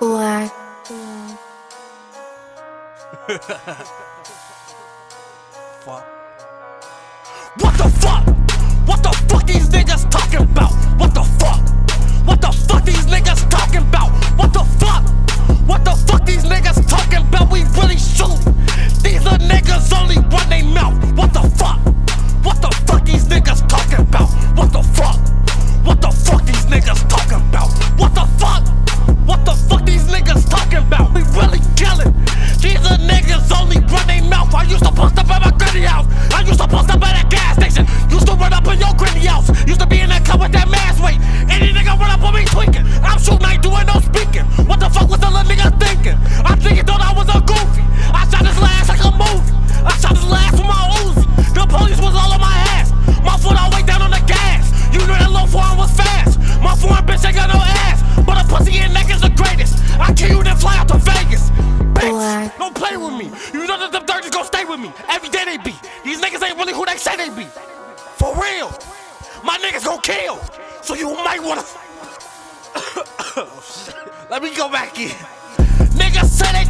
Black. fuck. What the fuck? me. You know that them dirties gonna stay with me. Every day they be. These niggas ain't really who they say they be. For real. My niggas gonna kill. So you might wanna. Oh, Let me go back in. Niggas say they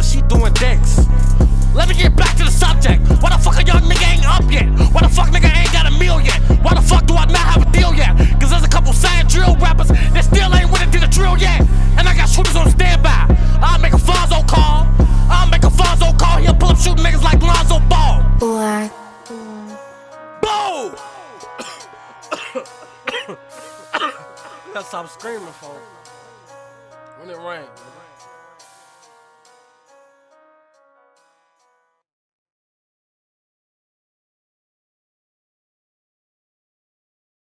but she doing dicks. Let me get back to the subject. Why the fuck a young nigga ain't up yet? Why the fuck nigga ain't got a meal yet? Why the fuck do I not have a deal yet? Cause there's a couple sad drill rappers that still ain't with to the drill yet. And I got shooters on standby. I'll make a Fonzo call. I'll make a Fonzo call. He'll pull up shooting niggas like Lonzo Ball. What? Boo! That's what I'm screaming for. When it rains.